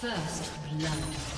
First blood.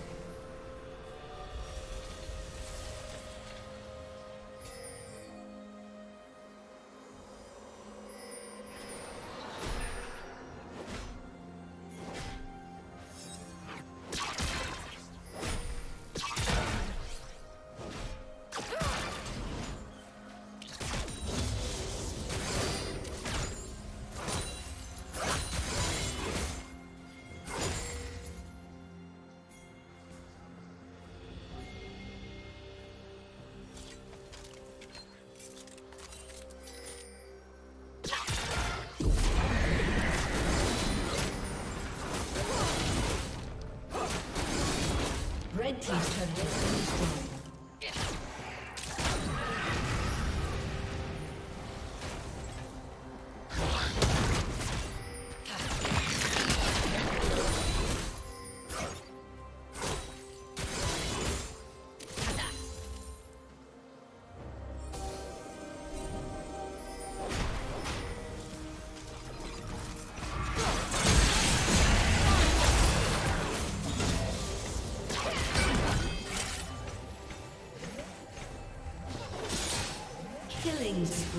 Team's turret has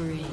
destroyed.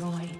destroyed.